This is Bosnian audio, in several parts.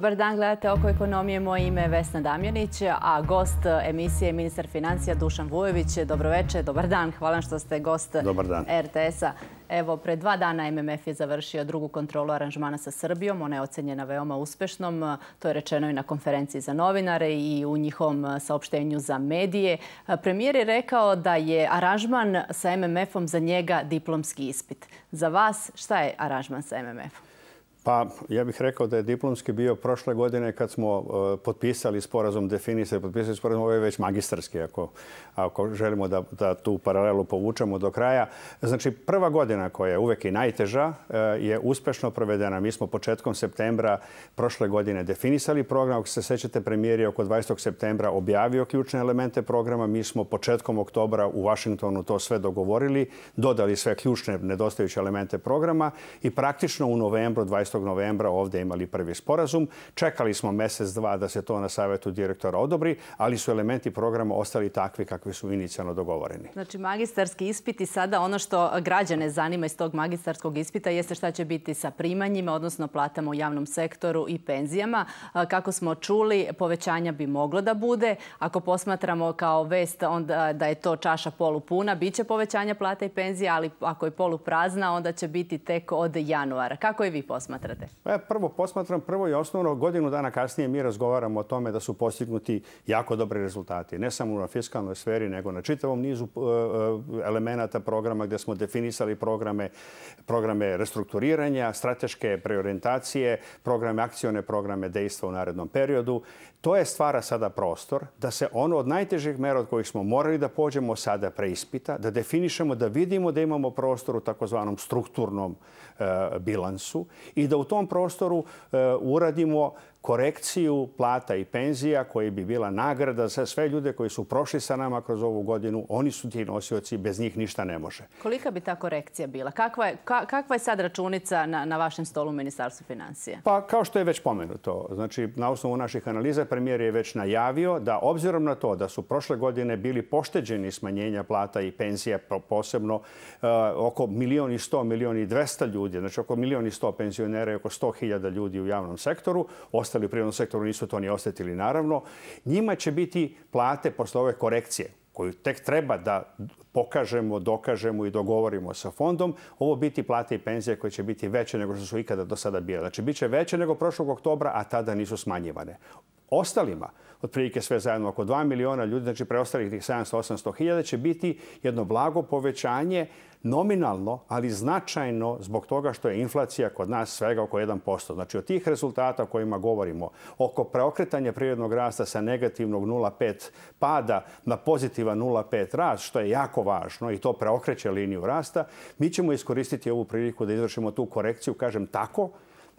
Dobar dan, gledate oko ekonomije. Moje ime je Vesna Damjanić, a gost emisije je ministar financija Dušan Vujović. Dobroveče, dobar dan. Hvala što ste gost RTS-a. Evo, pre dva dana MMF je završio drugu kontrolu aranžmana sa Srbijom. Ona je ocenjena veoma uspešnom. To je rečeno i na konferenciji za novinare i u njihovom saopštenju za medije. Premijer je rekao da je aranžman sa MMF-om za njega diplomski ispit. Za vas, šta je aranžman sa MMF-om? Pa ja bih rekao da je diplomski bio prošle godine kad smo uh, potpisali sporazum, definisali, potpisali sporazum, ovo je već magistarski ako, ako želimo da, da tu paralelu povučemo do kraja. Znači prva godina koja je uvek i najteža uh, je uspešno provedena. Mi smo početkom septembra prošle godine definisali program. Ako se sećate, premijer je oko 20. septembra objavio ključne elemente programa. Mi smo početkom oktobra u Vašingtonu to sve dogovorili, dodali sve ključne nedostajuće elemente programa i praktično u novembru 20 novembra ovdje imali prvi sporazum. Čekali smo mjesec, dva da se to na savjetu direktora odobri, ali su elementi programa ostali takvi kakvi su inicijalno dogovoreni. Znači, magistarski ispit i sada ono što građane zanima iz tog magistarskog ispita jeste šta će biti sa primanjima, odnosno platama u javnom sektoru i penzijama. Kako smo čuli, povećanja bi moglo da bude. Ako posmatramo kao vest onda da je to čaša polupuna, bit će povećanja plata i penzija, ali ako je poluprazna, onda će biti tek od januara. Kako je vi posmatrate? Posmatrate? Pa prvo posmatram, prvo i osnovno, godinu dana kasnije mi razgovaramo o tome da su postignuti jako dobri rezultati. Ne samo na fiskalnoj sferi, nego na čitavom nizu e, e, elemenata programa gdje smo definisali programe, programe restrukturiranja, strateške preorientacije, programe akcione, programe dejstva u narednom periodu. To je stvara sada prostor da se ono od najtežih mera od kojih smo morali da pođemo sada preispita, da definišemo, da vidimo da imamo prostor u takozvanom strukturnom e, bilansu i da u tom prostoru e, uradimo korekciju plata i penzija koji bi bila nagrada za sve ljude koji su prošli sa nama kroz ovu godinu. Oni su ti nosioci, bez njih ništa ne može. Kolika bi ta korekcija bila? Kakva je, ka, kakva je sad računica na, na vašem stolu u Ministarstvu financija? Pa kao što je već pomenuto, znači na osnovu naših analiza premijer je već najavio da obzirom na to da su prošle godine bili pošteđeni smanjenja plata i penzija posebno uh, oko milioni sto, milioni dvesta ljudi, znači oko milioni sto penzionera i oko sto hiljada ljudi u javnom sektoru, ostali u privrednom sektoru nisu to ni osjetili naravno. Njima će biti plate posle ove korekcije koju tek treba da pokažemo, dokažemo i dogovorimo sa fondom, ovo biti plate i penzije koje će biti veće nego što su ikada do sada bile. Znači, bit će veće nego prošlog oktobra, a tada nisu smanjivane. Ostalima, otprilike sve zajedno oko 2 miliona ljudi, znači preostalih tih 700-800 hiljada, će biti jedno blago povećanje nominalno, ali značajno zbog toga što je inflacija kod nas svega oko 1%. Znači od tih rezultata o kojima govorimo, oko preokretanja prirodnog rasta sa negativnog 0,5 pada na pozitivan 0,5 rast, što je jako važno i to preokreće liniju rasta, mi ćemo iskoristiti ovu priliku da izvršimo tu korekciju, kažem tako,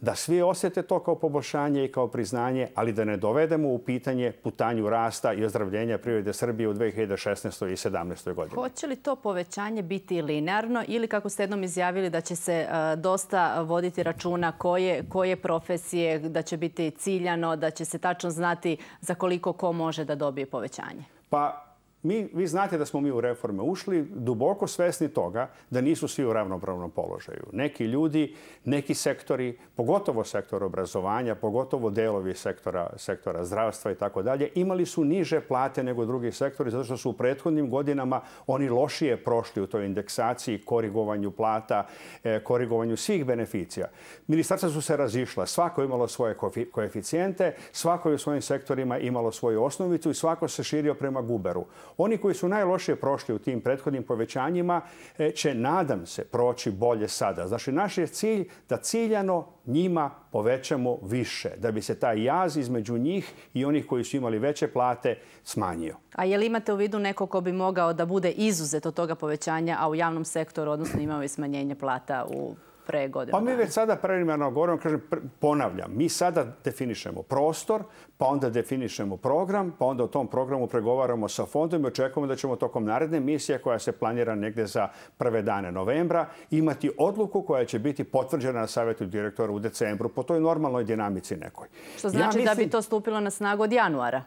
da svi osjete to kao poboljšanje i kao priznanje, ali da ne dovedemo u pitanje putanju rasta i ozdravljenja prirode Srbije u 2016. i 2017. godini. Hoće li to povećanje biti linearno ili kako ste jednom izjavili da će se e, dosta voditi računa koje, koje profesije, da će biti ciljano, da će se tačno znati za koliko ko može da dobije povećanje? Pa Mi, vi znate da smo mi u reforme ušli duboko svesni toga da nisu svi u ravnopravnom položaju. Neki ljudi, neki sektori, pogotovo sektor obrazovanja, pogotovo delovi sektora, sektora zdravstva i tako dalje, imali su niže plate nego drugi sektori zato što su u prethodnim godinama oni lošije prošli u toj indeksaciji, korigovanju plata, eh, korigovanju svih beneficija. Ministarstva su se razišla, svako imalo svoje koeficijente, svako je u svojim sektorima imalo svoju osnovicu i svako se širio prema guberu. Oni koji su najlošije prošli u tim prethodnim povećanjima e, će, nadam se, proći bolje sada. Znači, naš je cilj da ciljano njima povećamo više, da bi se taj jaz između njih i onih koji su imali veće plate smanjio. A je li imate u vidu neko ko bi mogao da bude izuzet od toga povećanja, a u javnom sektoru, odnosno imao i smanjenje plata u pre godinu Pa mi već sada preliminarno govorimo, kažem, ponavljam, mi sada definišemo prostor, pa onda definišemo program, pa onda u tom programu pregovaramo sa fondom i očekujemo da ćemo tokom naredne misije koja se planira negde za prve dane novembra imati odluku koja će biti potvrđena na savjetu direktora u decembru po toj normalnoj dinamici nekoj. Što znači ja mislim... da bi to stupilo na snagu od januara?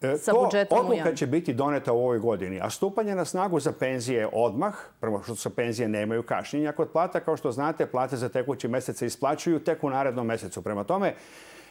E, sa budžetom to odluka će biti doneta u ovoj godini, a stupanje na snagu za penzije odmah, prvo što sa penzije nemaju kašnjenja kod plata, kao što znate, plate za tekući mesec se isplaćuju tek u narednom mesecu. Prema tome,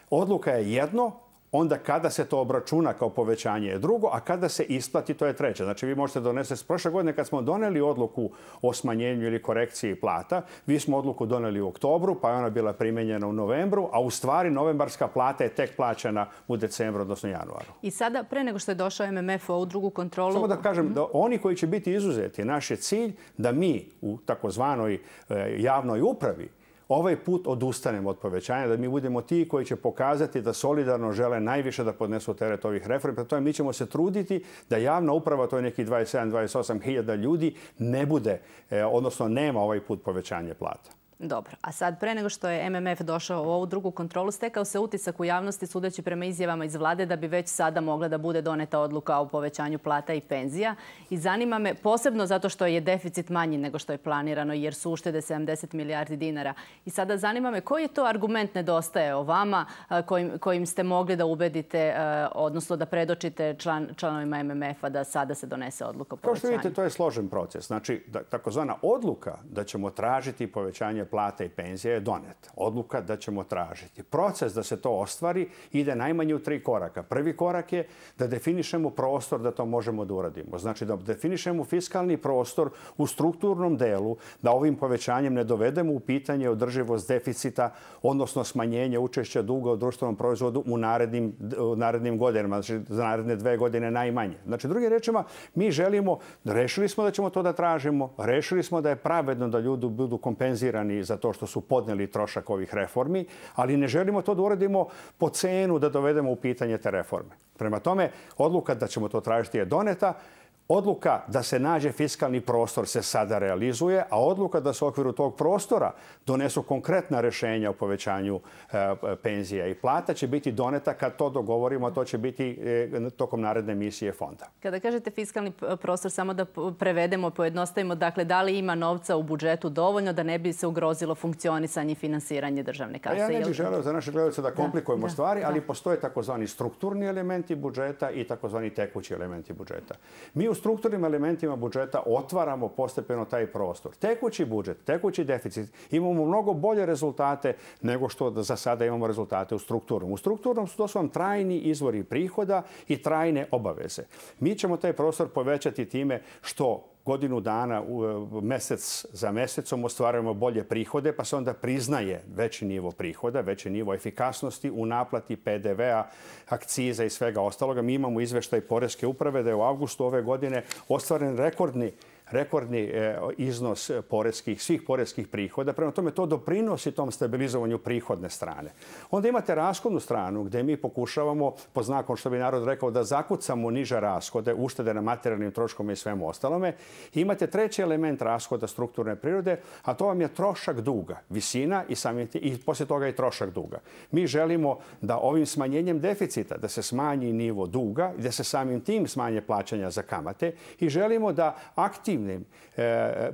Odluka je jedno, onda kada se to obračuna kao povećanje je drugo, a kada se isplati to je treće. Znači vi možete donese s prošle godine kad smo doneli odluku o smanjenju ili korekciji plata, vi smo odluku doneli u oktobru, pa je ona bila primenjena u novembru, a u stvari novembarska plata je tek plaćena u decembru, odnosno januaru. I sada, pre nego što je došao MMF u drugu kontrolu... Samo da kažem, da oni koji će biti izuzeti, naš je cilj da mi u takozvanoj e, javnoj upravi ovaj put odustanemo od povećanja, da mi budemo ti koji će pokazati da solidarno žele najviše da podnesu teret ovih reformi. Pa to je, mi ćemo se truditi da javna uprava, to je neki 27-28 hiljada ljudi, ne bude, e, odnosno nema ovaj put povećanje plata. Dobro, a sad pre nego što je MMF došao u ovu drugu kontrolu, stekao se utisak u javnosti sudeći prema izjavama iz vlade da bi već sada mogla da bude doneta odluka o povećanju plata i penzija. I zanima me posebno zato što je deficit manji nego što je planirano jer su uštede 70 milijardi dinara. I sada zanima me koji je to argument nedostaje o vama kojim, kojim ste mogli da ubedite, odnosno da predočite član, članovima MMF-a da sada se donese odluka o povećanju? Kao što vidite, to je složen proces. Znači, takozvana odluka da ćemo tražiti povećanje plata i penzija je donet. Odluka da ćemo tražiti. Proces da se to ostvari ide najmanje u tri koraka. Prvi korak je da definišemo prostor da to možemo da uradimo. Znači da definišemo fiskalni prostor u strukturnom delu, da ovim povećanjem ne dovedemo u pitanje održivost deficita, odnosno smanjenje učešća duga u društvenom proizvodu u narednim, u narednim godinama, znači za naredne dve godine najmanje. Znači, drugim rečima, mi želimo, rešili smo da ćemo to da tražimo, rešili smo da je pravedno da ljudi budu kompenzirani za to što su podneli trošak ovih reformi, ali ne želimo to da uradimo po cenu da dovedemo u pitanje te reforme. Prema tome, odluka da ćemo to tražiti je doneta. Odluka da se nađe fiskalni prostor se sada realizuje, a odluka da se u okviru tog prostora donesu konkretna rešenja o povećanju e, penzija i plata će biti doneta kad to dogovorimo, a to će biti e, tokom naredne misije fonda. Kada kažete fiskalni prostor, samo da prevedemo, pojednostavimo, dakle, da li ima novca u budžetu dovoljno da ne bi se ugrozilo funkcionisanje i finansiranje državne kase? Ja ne bih želeo za naše gledalce da komplikujemo stvari, ali postoje takozvani strukturni elementi budžeta i takozvani tekući elementi budžeta. Mi u strukturnim elementima budžeta otvaramo postepeno taj prostor. Tekući budžet, tekući deficit, imamo mnogo bolje rezultate nego što za sada imamo rezultate u strukturnom. U strukturnom to su vam trajni izvori prihoda i trajne obaveze. Mi ćemo taj prostor povećati time što godinu dana e, mesec za mesecom ostvarujemo bolje prihode, pa se onda priznaje veći nivo prihoda, veći nivo efikasnosti u naplati PDV-a, akciza i svega ostaloga. Mi imamo izveštaj Poreske uprave da je u avgustu ove godine ostvaren rekordni rekordni e, iznos poreskih, svih poreskih prihoda. Prema tome, to doprinosi tom stabilizovanju prihodne strane. Onda imate rashodnu stranu gdje mi pokušavamo, po znakom što bi narod rekao, da zakucamo niže rashode, uštede na materijalnim troškom i svemu ostalome. Imate treći element rashoda strukturne prirode, a to vam je trošak duga, visina i, samim, i poslije toga i trošak duga. Mi želimo da ovim smanjenjem deficita, da se smanji nivo duga i da se samim tim smanje plaćanja za kamate i želimo da aktiv aktivnim e,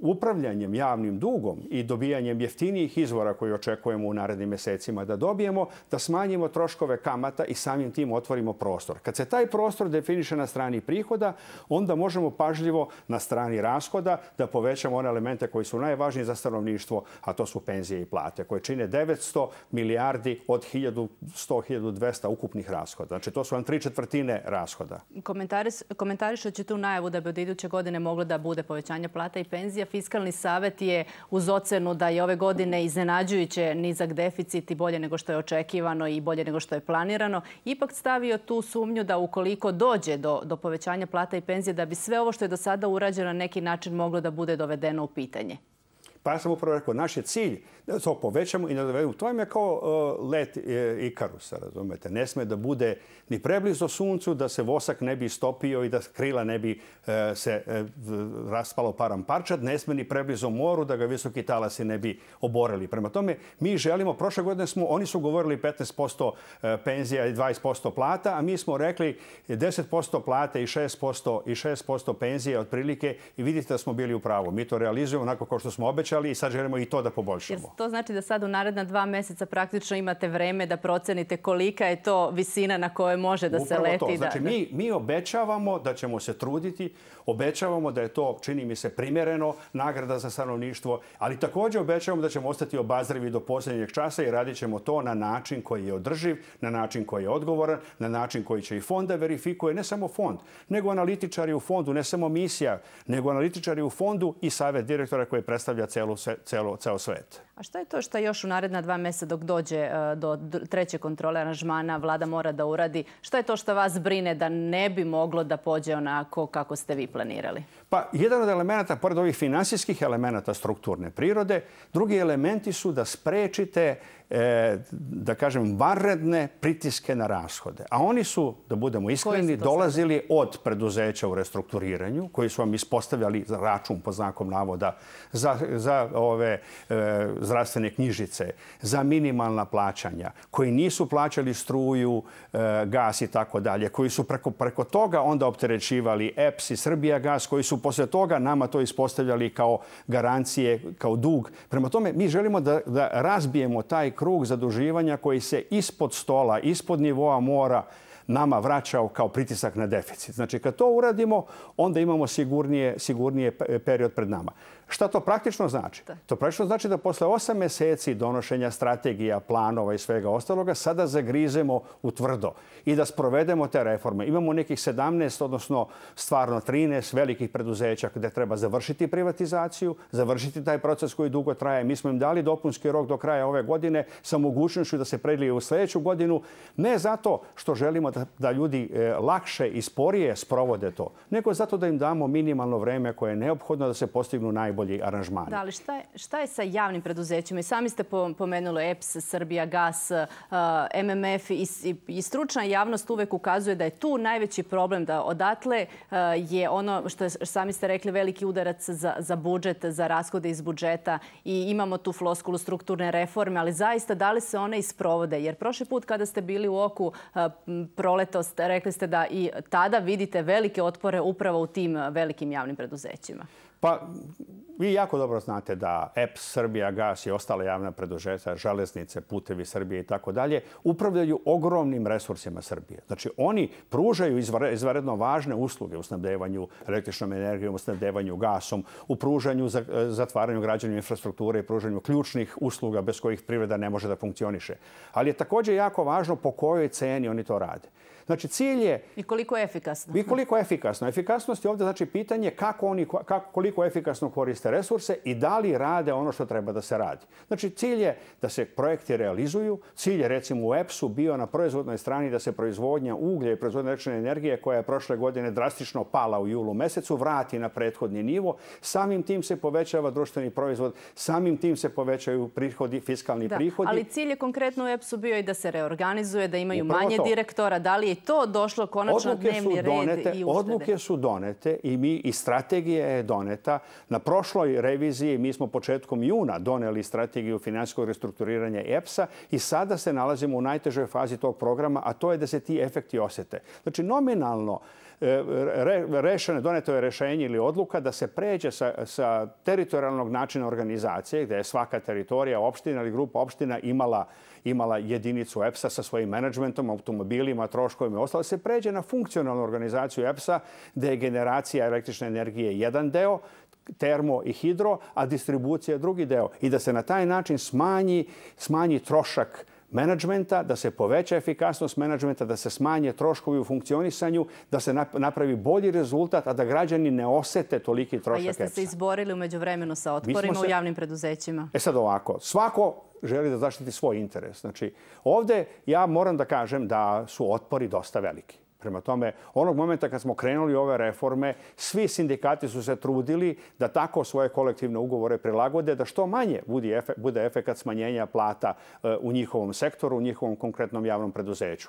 upravljanjem javnim dugom i dobijanjem jeftinijih izvora koji očekujemo u narednim mesecima da dobijemo, da smanjimo troškove kamata i samim tim otvorimo prostor. Kad se taj prostor definiše na strani prihoda, onda možemo pažljivo na strani rashoda da povećamo one elemente koji su najvažniji za stanovništvo, a to su penzije i plate, koje čine 900 milijardi od 1100-1200 ukupnih rashoda. Znači, to su vam tri četvrtine rashoda. Komentarišat ćete u najavu da bi od iduće godine moglo da bude povećanje plata i penzija. Fiskalni savet je uz ocenu da je ove godine iznenađujuće nizak deficit i bolje nego što je očekivano i bolje nego što je planirano. Ipak stavio tu sumnju da ukoliko dođe do, do povećanja plata i penzije, da bi sve ovo što je do sada urađeno na neki način moglo da bude dovedeno u pitanje. Pa ja sam upravo rekao, naš je cilj da to povećamo i da dovedemo. To je kao uh, let e, Ikarusa, razumete. Ne sme da bude ni preblizo suncu, da se vosak ne bi stopio i da krila ne bi uh, se uh, raspalo param parčad. Ne sme ni preblizo moru, da ga visoki talasi ne bi oborili. Prema tome, mi želimo, prošle godine smo, oni su govorili 15% penzija i 20% plata, a mi smo rekli 10% plate i 6%, i 6% penzije otprilike i vidite da smo bili u pravu. Mi to realizujemo onako kao što smo obećali poboljšali i sad želimo i to da poboljšamo. Jer to znači da sad u naredna dva meseca praktično imate vreme da procenite kolika je to visina na kojoj može da se leti. To. Znači, mi, mi obećavamo da ćemo se truditi, obećavamo da je to, čini mi se, primjereno, nagrada za stanovništvo, ali također obećavamo da ćemo ostati obazrivi do posljednjeg časa i radit ćemo to na način koji je održiv, na način koji je odgovoran, na način koji će i fonda verifikuje, ne samo fond, nego analitičari u fondu, ne samo misija, nego analitičari u fondu i savjet direktora koji predstavlja celu, celo, ceo svet. A šta je to što još u naredna dva mjeseca dok dođe e, do treće kontrole aranžmana vlada mora da uradi? Šta je to što vas brine da ne bi moglo da pođe onako kako ste vi planirali? Pa jedan od elemenata, pored ovih finansijskih elemenata strukturne prirode, drugi elementi su da sprečite e, da kažem, vanredne pritiske na rashode. A oni su, da budemo iskreni, dolazili od preduzeća u restrukturiranju, koji su vam ispostavljali račun po znakom navoda za, za ove e, zdravstvene knjižice, za minimalna plaćanja, koji nisu plaćali struju, e, gas i tako dalje, koji su preko, preko toga onda opterećivali EPS i Srbija gas, koji su posle toga nama to ispostavljali kao garancije, kao dug. Prema tome, mi želimo da, da razbijemo taj krug zaduživanja koji se ispod stola, ispod nivoa mora nama vraćao kao pritisak na deficit. Znači, kad to uradimo, onda imamo sigurnije, sigurnije period pred nama. Šta to praktično znači? To praktično znači da posle osam meseci donošenja strategija, planova i svega ostaloga, sada zagrizemo u tvrdo i da sprovedemo te reforme. Imamo nekih 17, odnosno stvarno 13 velikih preduzeća gde treba završiti privatizaciju, završiti taj proces koji dugo traje. Mi smo im dali dopunski rok do kraja ove godine sa mogućnošću da se predlije u sljedeću godinu. Ne zato što želimo da, da ljudi e, lakše i sporije sprovode to, nego zato da im damo minimalno vreme koje je neophodno da se postignu najbolje najbolji aranžman. Da, ali šta je, šta je sa javnim preduzećima? I sami ste pomenuli EPS, Srbija, GAS, uh, MMF i, i stručna javnost uvek ukazuje da je tu najveći problem, da odatle uh, je ono što je, sami ste rekli veliki udarac za, za budžet, za raskode iz budžeta i imamo tu floskulu strukturne reforme, ali zaista da li se one isprovode? Jer prošli put kada ste bili u oku uh, proletos, rekli ste da i tada vidite velike otpore upravo u tim velikim javnim preduzećima. Pa, vi jako dobro znate da EPS, Srbija, Gas i ostale javne predužeta, železnice, putevi Srbije i tako dalje, upravljaju ogromnim resursima Srbije. Znači, oni pružaju izvaredno važne usluge u snabdevanju električnom energijom, u snabdevanju gasom, u pružanju, zatvaranju građanju infrastrukture i pružanju ključnih usluga bez kojih privreda ne može da funkcioniše. Ali je također jako važno po kojoj ceni oni to rade. Znači, cilj je... I koliko je efikasno. I koliko je efikasno. Efikasnost je ovdje znači pitanje kako oni, kako, koliko efikasno koriste resurse i da li rade ono što treba da se radi. Znači, cilj je da se projekti realizuju. Cilj je, recimo, u EPS-u bio na proizvodnoj strani da se proizvodnja uglja i proizvodnja električne energije koja je prošle godine drastično pala u julu mesecu, vrati na prethodni nivo. Samim tim se povećava društveni proizvod, samim tim se povećaju prihodi, fiskalni da, prihodi. Ali cilj je konkretno u EPS-u bio i da se reorganizuje, da imaju Upravo manje to. direktora. Da li je to došlo konačno odluke dnevni donete, red i uštede? Odluke su donete i mi i strategija je doneta. Na prošloj reviziji mi smo početkom juna doneli strategiju finansijskog restrukturiranja EPS-a i sada se nalazimo u najtežoj fazi tog programa, a to je da se ti efekti osete. Znači, nominalno e, rešene, doneto je rešenje ili odluka da se pređe sa, sa teritorijalnog načina organizacije, gde je svaka teritorija, opština ili grupa opština imala imala jedinicu EPS-a sa svojim menadžmentom, automobilima, troškovima i ostalo, se pređe na funkcionalnu organizaciju EPS-a gde je generacija električne energije jedan deo, termo i hidro, a distribucija drugi deo. I da se na taj način smanji, smanji trošak menadžmenta, da se poveća efikasnost menadžmenta, da se smanje troškovi u funkcionisanju, da se napravi bolji rezultat, a da građani ne osete toliki trošak EPS-a. A jeste se izborili umeđu vremenu sa otporima u javnim preduzećima? E sad ovako, svako želi da zaštiti svoj interes. Znači, ovde ja moram da kažem da su otpori dosta veliki. Prema tome, onog momenta kad smo krenuli ove reforme, svi sindikati su se trudili da tako svoje kolektivne ugovore prilagode, da što manje bude efekat smanjenja plata e, u njihovom sektoru, u njihovom konkretnom javnom preduzeću.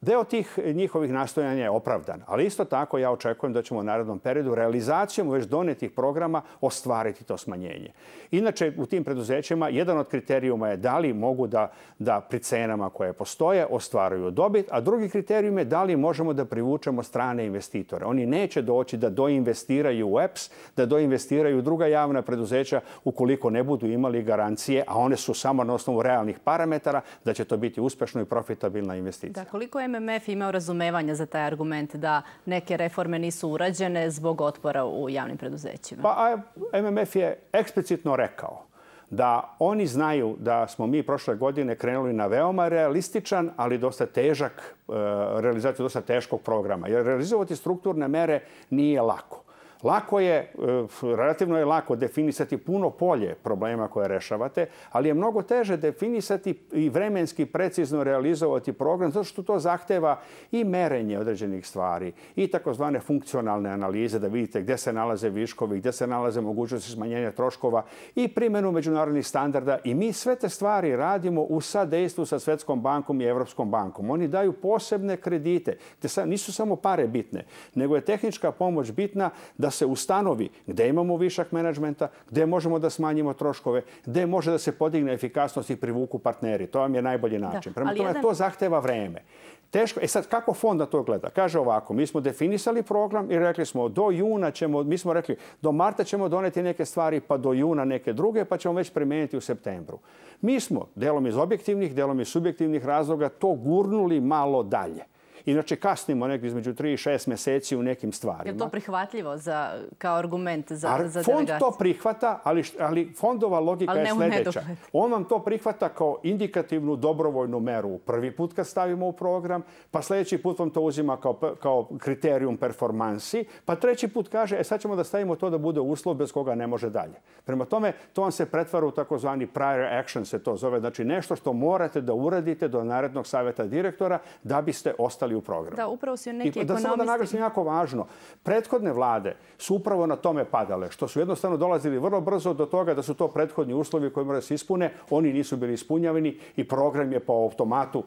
Deo tih njihovih nastojanja je opravdan, ali isto tako ja očekujem da ćemo u narednom periodu realizacijom već donetih programa ostvariti to smanjenje. Inače, u tim preduzećima jedan od kriterijuma je da li mogu da, da pri cenama koje postoje ostvaruju dobit, a drugi kriterijum je da li možemo da privučemo strane investitore. Oni neće doći da doinvestiraju u EPS, da doinvestiraju druga javna preduzeća ukoliko ne budu imali garancije, a one su samo na osnovu realnih parametara, da će to biti uspešno i profitabilna investicija. Da, koliko je MMF imao razumevanja za taj argument da neke reforme nisu urađene zbog otpora u javnim preduzećima? Pa MMF je eksplicitno rekao da oni znaju da smo mi prošle godine krenuli na veoma realističan, ali dosta težak, e, realizaciju dosta teškog programa. Jer realizovati strukturne mere nije lako. Lako je, eh, relativno je lako definisati puno polje problema koje rešavate, ali je mnogo teže definisati i vremenski precizno realizovati program, zato što to zahteva i merenje određenih stvari i takozvane funkcionalne analize, da vidite gdje se nalaze viškovi, gdje se nalaze mogućnosti smanjenja troškova i primjenu međunarodnih standarda. I mi sve te stvari radimo u sadejstvu sa Svetskom bankom i Evropskom bankom. Oni daju posebne kredite, gdje nisu samo pare bitne, nego je tehnička pomoć bitna da se ustanovi gde imamo višak menadžmenta, gde možemo da smanjimo troškove, gde može da se podigne efikasnost i privuku partneri. To vam je najbolji način. Prema tome, to zahteva vreme. Teško. E sad, kako fond na to gleda? Kaže ovako, mi smo definisali program i rekli smo do juna ćemo, mi smo rekli do marta ćemo doneti neke stvari, pa do juna neke druge, pa ćemo već primeniti u septembru. Mi smo, delom iz objektivnih, delom iz subjektivnih razloga, to gurnuli malo dalje. Inače, kasnimo nekako između 3 i 6 meseci u nekim stvarima. Je to prihvatljivo za, kao argument za, Ar, za Fond to prihvata, ali, ali fondova logika ali je sljedeća. On vam to prihvata kao indikativnu dobrovoljnu meru. Prvi put kad stavimo u program, pa sljedeći put vam to uzima kao, kao kriterijum performansi, pa treći put kaže, e sad ćemo da stavimo to da bude uslov bez koga ne može dalje. Prema tome, to vam se pretvara u takozvani prior action, se to zove. Znači, nešto što morate da uradite do narednog savjeta direktora da biste ostali u programu. Da, upravo su neki ekonomisti... Da samo da naglasim jako važno. Prethodne vlade su upravo na tome padale, što su jednostavno dolazili vrlo brzo do toga da su to prethodni uslovi koji moraju se ispune, oni nisu bili ispunjavani i program je po automatu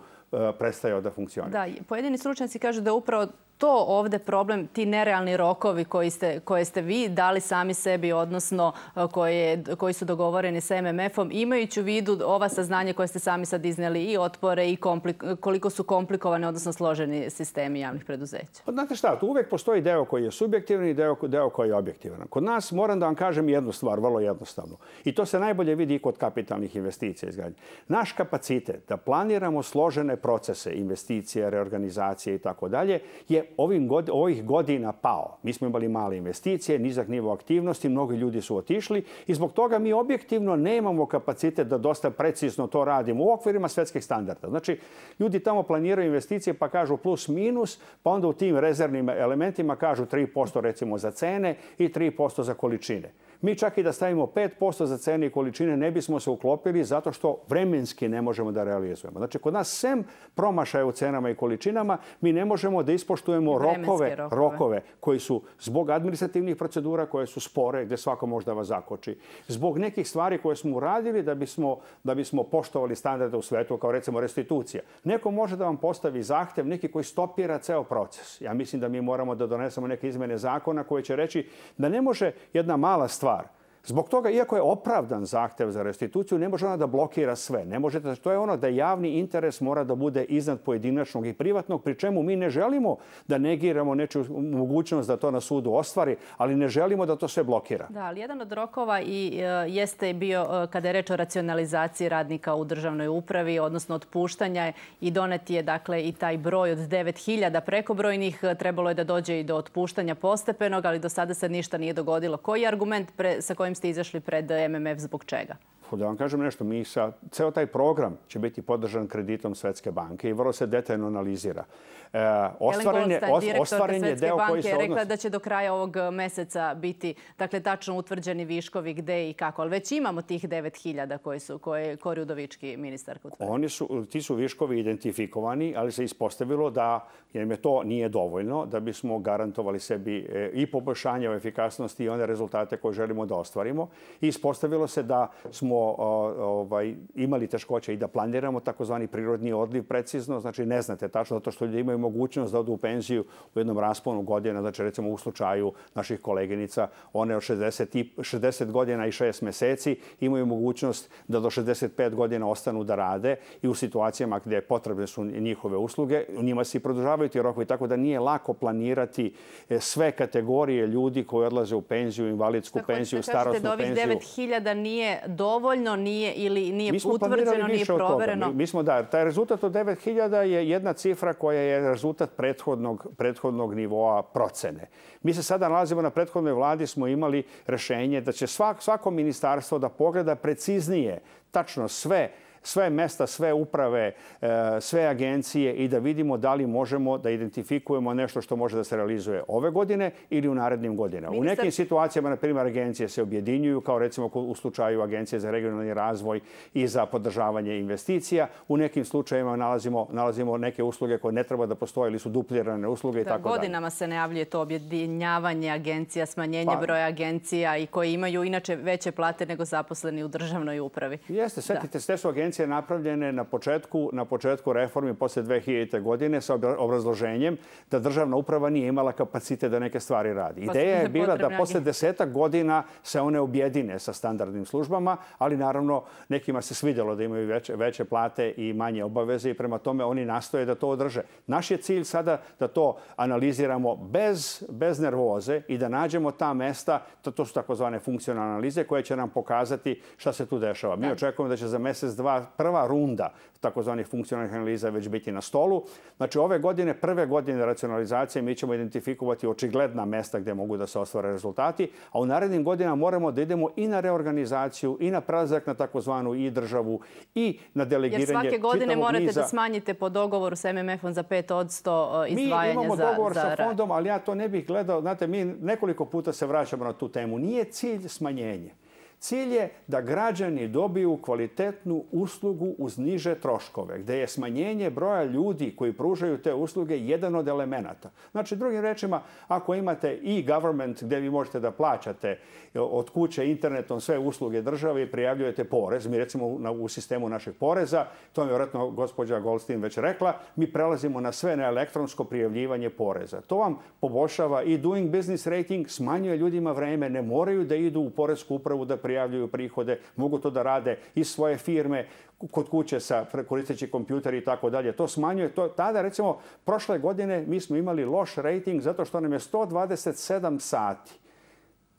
prestajao da funkcionira. Da, pojedini stručnjaci kažu da upravo to ovde problem, ti nerealni rokovi koji ste, koje ste vi dali sami sebi, odnosno e, koje, koji su dogovoreni sa MMF-om, imajući u vidu ova saznanja koje ste sami sad izneli i otpore i komplik, koliko su komplikovane, odnosno složeni sistemi javnih preduzeća? Pa znate šta, tu uvek postoji deo koji je subjektivan i deo, deo koji je objektivan. Kod nas moram da vam kažem jednu stvar, vrlo jednostavno. I to se najbolje vidi i kod kapitalnih investicija izgradnje. Naš kapacitet da planiramo složene procese, investicije, reorganizacije i tako dalje, je ovim god, ovih godina pao. Mi smo imali male investicije, nizak nivo aktivnosti, mnogi ljudi su otišli i zbog toga mi objektivno nemamo kapacitet da dosta precizno to radimo u okvirima svetskih standarda. Znači, ljudi tamo planiraju investicije pa kažu plus minus, pa onda u tim rezervnim elementima kažu 3% recimo za cene i 3% za količine. Mi čak i da stavimo 5% za cene i količine ne bismo se uklopili zato što vremenski ne možemo da realizujemo. Znači, kod nas sem promašaja u cenama i količinama, mi ne možemo da ispoštujemo rokove, rokove, rokove koji su zbog administrativnih procedura koje su spore, gdje svako može da vas zakoči. Zbog nekih stvari koje smo uradili da bismo, da bismo poštovali standarde u svetu, kao recimo restitucija. Neko može da vam postavi zahtev, neki koji stopira ceo proces. Ja mislim da mi moramo da donesemo neke izmene zakona koje će reći da ne može jedna mala stvar. Zbog toga, iako je opravdan zahtev za restituciju, ne može ona da blokira sve. Ne možete, znači, to je ono da javni interes mora da bude iznad pojedinačnog i privatnog, pri čemu mi ne želimo da negiramo neču mogućnost da to na sudu ostvari, ali ne želimo da to sve blokira. Da, ali jedan od rokova i e, jeste bio e, kada je reč o racionalizaciji radnika u državnoj upravi, odnosno otpuštanja i doneti je dakle i taj broj od 9000 prekobrojnih. E, trebalo je da dođe i do otpuštanja postepenog, ali do sada se ništa nije dogodilo. Koji je argument pre, sa kojim ste izašli pred MMF zbog čega? Da vam kažem nešto, mi sa, ceo taj program će biti podržan kreditom Svetske banke i vrlo se detaljno analizira. E, ostvaren je, ostvaren je deo koji se odnosi... rekla da će do kraja ovog meseca biti dakle, tačno utvrđeni viškovi gde i kako. Ali već imamo tih 9000 koji su, koje je Kori Udovički ministar Oni su, ti su viškovi identifikovani, ali se ispostavilo da jer me to nije dovoljno da bismo garantovali sebi e, i poboljšanje efikasnosti i one rezultate koje želimo da ostvarimo. I ispostavilo se da smo ovaj, imali teškoće i da planiramo takozvani prirodni odliv precizno. Znači ne znate tačno zato što ljudi imaju mogućnost da odu u penziju u jednom rasponu godina. Znači recimo u slučaju naših koleginica, one od 60, i, 60 godina i 6 meseci imaju mogućnost da do 65 godina ostanu da rade i u situacijama gdje potrebne su njihove usluge. U njima se i produžavaju ti rokovi, tako da nije lako planirati e, sve kategorije ljudi koji odlaze u penziju, invalidsku tako penziju, starostnu penziju. Tako da ovih 9000 nije dovoljno nije, ili nije utvrđeno, nije provereno? Mi, mi smo da, taj rezultat od 9000 je jedna cifra koja je rezultat prethodnog, prethodnog nivoa procene. Mi se sada nalazimo na prethodnoj vladi, smo imali rešenje da će svak, svako ministarstvo da pogleda preciznije tačno sve sve mesta, sve uprave, e, sve agencije i da vidimo da li možemo da identifikujemo nešto što može da se realizuje ove godine ili u narednim godinama. U nekim situacijama, na primjer, agencije se objedinjuju, kao recimo u slučaju Agencije za regionalni razvoj i za podržavanje investicija. U nekim slučajima nalazimo, nalazimo neke usluge koje ne treba da postoje ili su duplirane usluge i tako dalje. Godinama se najavljuje to objedinjavanje agencija, smanjenje pa, broja agencija i koji imaju inače veće plate nego zaposleni u državnoj upravi. Jeste, svetite, ste su agencije agencije napravljene na početku, na početku reformi posle 2000. godine sa obrazloženjem da državna uprava nije imala kapacite da neke stvari radi. Pa Ideja je bila da posle desetak godina se one objedine sa standardnim službama, ali naravno nekima se svidjelo da imaju veće, veće plate i manje obaveze i prema tome oni nastoje da to održe. Naš je cilj sada da to analiziramo bez, bez nervoze i da nađemo ta mesta, to, to su takozvane funkcionalne analize koje će nam pokazati šta se tu dešava. Mi očekujemo da će za mjesec, dva prva runda takozvanih funkcionalnih analiza već biti na stolu. Znači, ove godine, prve godine racionalizacije, mi ćemo identifikovati očigledna mesta gdje mogu da se ostvare rezultati, a u narednim godinama moramo da idemo i na reorganizaciju, i na prazak na takozvanu i državu, i na delegiranje Jer svake godine morate niza. da smanjite po dogovoru s MMF-om za 5 od 100 izdvajanja za Mi imamo za, dogovor za sa fondom, ali ja to ne bih gledao. Znate, mi nekoliko puta se vraćamo na tu temu. Nije cilj smanjenje. Cilj je da građani dobiju kvalitetnu uslugu uz niže troškove, gde je smanjenje broja ljudi koji pružaju te usluge jedan od elemenata. Znači, drugim rečima, ako imate i government gde vi možete da plaćate e, od kuće internetom sve usluge države i prijavljujete porez, mi recimo u sistemu našeg poreza, to je vjerojatno gospođa Goldstein već rekla, mi prelazimo na sve na elektronsko prijavljivanje poreza. To vam poboljšava i doing business rating, smanjuje ljudima vreme, ne moraju da idu u porezku upravu da prijavljuju prihode, mogu to da rade iz svoje firme, kod kuće sa koristeći kompjuter i tako dalje. To smanjuje. To, tada, recimo, prošle godine mi smo imali loš rating zato što nam je 127 sati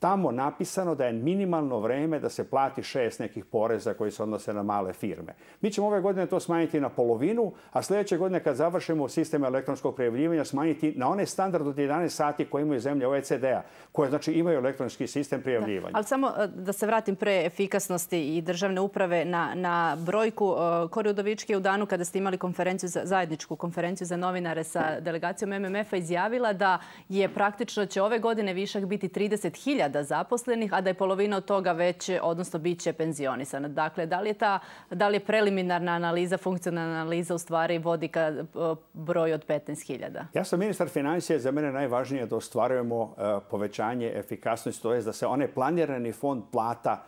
tamo napisano da je minimalno vreme da se plati šest nekih poreza koji se odnose na male firme. Mi ćemo ove godine to smanjiti na polovinu, a sljedeće godine kad završimo sistem elektronskog prijavljivanja smanjiti na one standard od 11 sati koje imaju zemlje OECD-a, koje znači imaju elektronski sistem prijavljivanja. Da, ali samo e, da se vratim pre efikasnosti i državne uprave na, na brojku. E, Kori Udovički je u danu kada ste imali konferenciju za, zajedničku konferenciju za novinare sa delegacijom MMF-a izjavila da je praktično će ove godine višak biti 30.000 hiljada zaposlenih, a da je polovina od toga već, odnosno, bit će penzionisana. Dakle, da li je ta da li je preliminarna analiza, funkcionalna analiza u stvari vodi ka broj broju od 15.000? Ja sam ministar financije. Za mene najvažnije da ostvarujemo e, povećanje efikasnosti, to je da se onaj planirani fond plata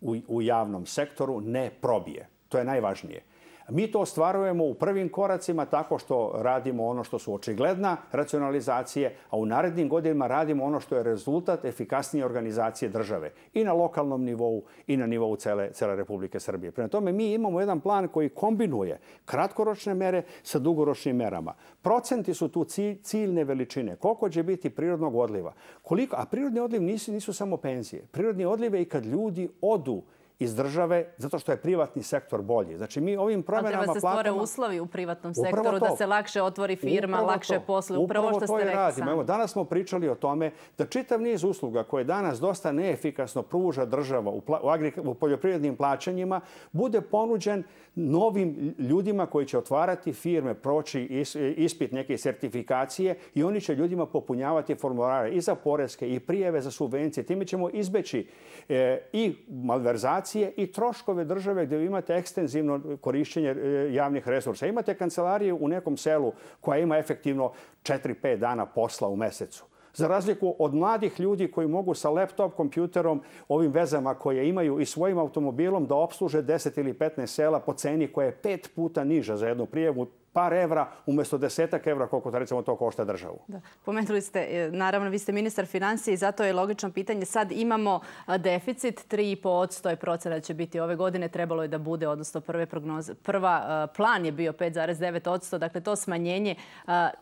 u, u javnom sektoru ne probije. To je najvažnije. Mi to ostvarujemo u prvim koracima tako što radimo ono što su očigledna racionalizacije, a u narednim godinima radimo ono što je rezultat efikasnije organizacije države i na lokalnom nivou i na nivou cele, cele Republike Srbije. Prema tome, mi imamo jedan plan koji kombinuje kratkoročne mere sa dugoročnim merama. Procenti su tu ciljne veličine. Koliko će biti prirodnog odliva? Koliko, a prirodni odliv nisu, nisu samo penzije. Prirodni odliv je i kad ljudi odu iz države zato što je privatni sektor bolji. Znači mi ovim promjenama platama... treba se stvore uslovi u privatnom sektoru da se lakše otvori firma, lakše posle. Upravo, što ste rekli Evo, danas smo pričali o tome da čitav niz usluga koje danas dosta neefikasno pruža država u, u, u poljoprivrednim plaćanjima bude ponuđen novim ljudima koji će otvarati firme, proći ispit neke sertifikacije i oni će ljudima popunjavati formulare i za porezke i prijeve za subvencije. Time ćemo izbeći e, i malverzacije i troškove države gdje imate ekstenzivno korišćenje e, javnih resursa. Imate kancelariju u nekom selu koja ima efektivno 4-5 dana posla u mesecu Za razliku od mladih ljudi koji mogu sa laptop kompjuterom, ovim vezama koje imaju i svojim automobilom da obsluže 10 ili 15 sela po ceni koja je pet puta niža za jednu prijevu, par evra umjesto desetak evra koliko da recimo to košta državu. Da. Pomenuli ste, e, naravno vi ste ministar financije i zato je logično pitanje. Sad imamo deficit, 3,5 je procena će biti ove godine, trebalo je da bude, odnosno prve prognoze. Prva plan je bio 5,9 dakle to smanjenje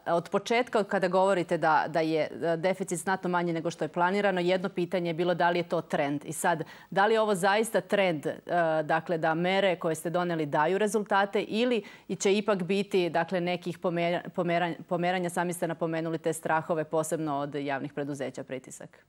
od početka kada govorite da, da je deficit znatno manje nego što je planirano, jedno pitanje je bilo da li je to trend. I sad, da li je ovo zaista trend, dakle da mere koje ste doneli daju rezultate ili će ipak biti dakle, nekih pomeranja. Sami ste napomenuli te strahove, posebno od javnih preduzeća pritisak.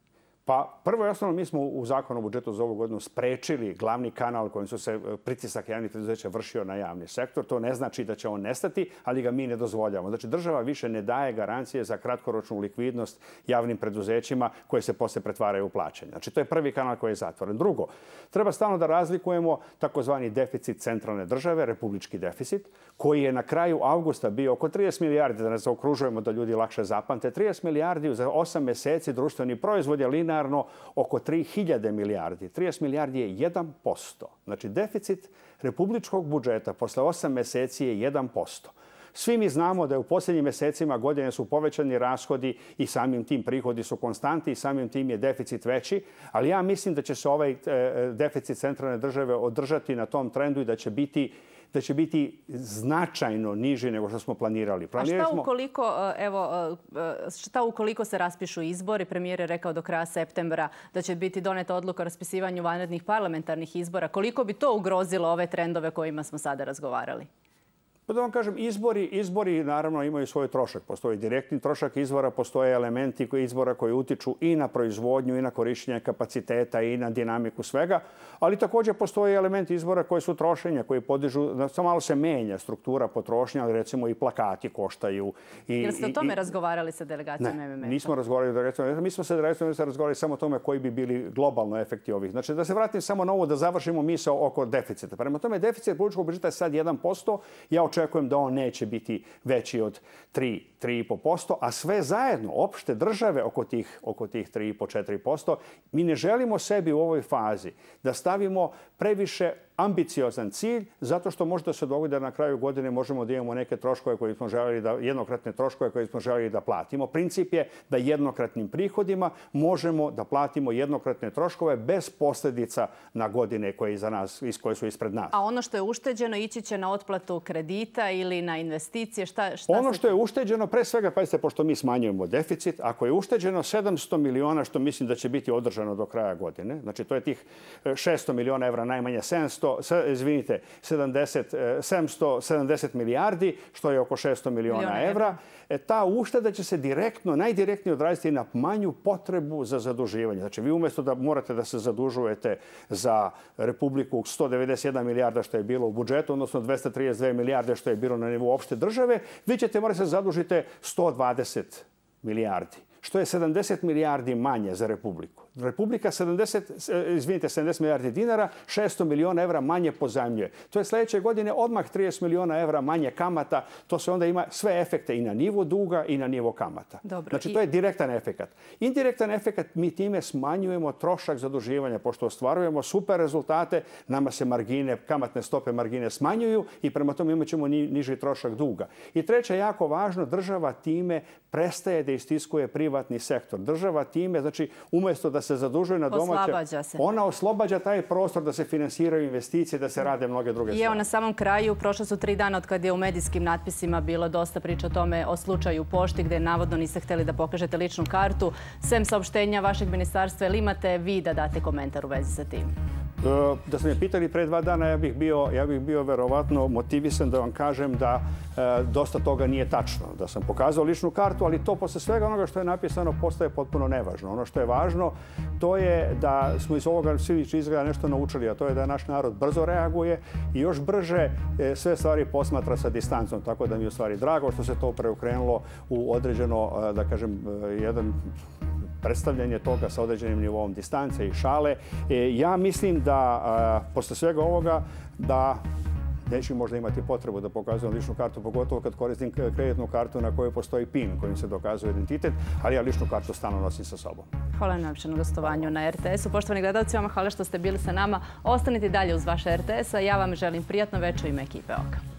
Pa prvo i osnovno mi smo u zakonu o budžetu za ovu godinu sprečili glavni kanal kojim su se e, pritisak javnih preduzeća vršio na javni sektor. To ne znači da će on nestati, ali ga mi ne dozvoljamo. Znači država više ne daje garancije za kratkoročnu likvidnost javnim preduzećima koje se posle pretvaraju u plaćanje. Znači to je prvi kanal koji je zatvoren. Drugo, treba stalno da razlikujemo takozvani deficit centralne države, republički deficit, koji je na kraju augusta bio oko 30 milijardi, da ne zaokružujemo da ljudi lakše zapamte, 30 milijardi za 8 meseci društveni proizvod je lina linearno oko 3000 milijardi. 30 milijardi je 1%. Znači, deficit republičkog budžeta posle 8 meseci je 1%. Svi mi znamo da je u posljednjim mesecima godine su povećani rashodi i samim tim prihodi su konstanti i samim tim je deficit veći, ali ja mislim da će se ovaj e, e, deficit centralne države održati na tom trendu i da će biti da će biti značajno niži nego što smo planirali. A šta ukoliko, e, evo, e, šta ukoliko se raspišu izbori? Premijer je rekao do kraja septembra da će biti doneta odluka o raspisivanju vanrednih parlamentarnih izbora. Koliko bi to ugrozilo ove trendove kojima smo sada razgovarali? Pa da vam kažem, izbori, izbori naravno imaju svoj trošak. Postoji direktni trošak izbora, postoje elementi izbora koji utiču i na proizvodnju, i na korišćenje kapaciteta, i na dinamiku svega. Ali također postoje elementi izbora koji su trošenja, koji podižu, samo malo se menja struktura potrošnja, ali recimo i plakati koštaju. I, Jel ste o tome i, razgovarali sa delegacijom MMF-a? Ne, nismo razgovarali sa delegacijom Mi smo sa delegacijom MMF-a razgovarali samo o tome koji bi bili globalno efekti ovih. Znači, da se vratim samo na ovo, da završimo misao oko deficita. Prema tome, deficit političkog budžeta je sad 1%. Ja očekujem da on neće biti veći od 3, 3,5%, a sve zajedno, opšte države oko tih, oko tih 3,5-4%, mi ne želimo sebi u ovoj fazi da stavimo previše ambiciozan cilj, zato što možda se dogodi da na kraju godine možemo da imamo neke troškove koje smo želeli da, jednokratne troškove koje smo želeli da platimo. Princip je da jednokratnim prihodima možemo da platimo jednokratne troškove bez posljedica na godine koje, za nas, koje su ispred nas. A ono što je ušteđeno ići će na otplatu kredita ili na investicije? Šta, šta ono što je ušteđeno, pre svega, pazite, pošto mi smanjujemo deficit, ako je ušteđeno 700 miliona, što mislim da će biti održano do kraja godine, znači to je tih 600 miliona evra, najmanje 700, 700, izvinite, 70, 770 milijardi, što je oko 600 miliona evra. E, ta ušteda će se direktno, najdirektnije odraziti na manju potrebu za zaduživanje. Znači, vi umjesto da morate da se zadužujete za Republiku 191 milijarda što je bilo u budžetu, odnosno 232 milijarde što je bilo na nivou opšte države, vi ćete morati se zadužite 120 milijardi, što je 70 milijardi manje za Republiku. Republika 70, e, izvinite, 70 milijardi dinara, 600 miliona evra manje pozajmljuje. To je sljedeće godine odmah 30 miliona evra manje kamata. To se onda ima sve efekte i na nivo duga i na nivo kamata. Dobro, znači, to je direktan efekat. Indirektan efekat, mi time smanjujemo trošak zaduživanja, pošto ostvarujemo super rezultate, nama se margine, kamatne stope margine smanjuju i prema tome imat ćemo niži trošak duga. I treće, jako važno, država time prestaje da istiskuje privatni sektor. Država time, znači, umjesto da se zadužuje na domaće, ona oslobađa taj prostor da se finansiraju investicije, da se rade mnoge druge stvari. I evo na samom kraju, prošle su tri dana od kad je u medijskim natpisima bilo dosta priča o tome o slučaju pošti gde navodno niste hteli da pokažete ličnu kartu. Sem saopštenja vašeg ministarstva, ili imate vi da date komentar u vezi sa tim? E, da sam me pitali pre dva dana, ja bih bio, ja bih bio verovatno motivisan da vam kažem da e, dosta toga nije tačno. Da sam pokazao ličnu kartu, ali to posle svega onoga što je napisano postaje potpuno nevažno. Ono što je važno, to je da smo iz ovoga svi izgleda nešto naučili, a to je da naš narod brzo reaguje i još brže e, sve stvari posmatra sa distancom. Tako da mi je u stvari drago što se to preokrenulo u određeno, e, da kažem, e, jedan predstavljanje toga sa određenim nivom distance i šale. E, ja mislim da, posle svega ovoga, da neću možda imati potrebu da pokazujem ličnu kartu, pogotovo kad koristim kreditnu kartu na kojoj postoji PIN kojim se dokazuje identitet, ali ja ličnu kartu stalno nosim sa sobom. Hvala na gostovanju na RTS-u. Poštovani gledalci, vama hvala što ste bili sa nama. Ostanite dalje uz vaše RTS-a. Ja vam želim prijatno večer ime ekipe Oka.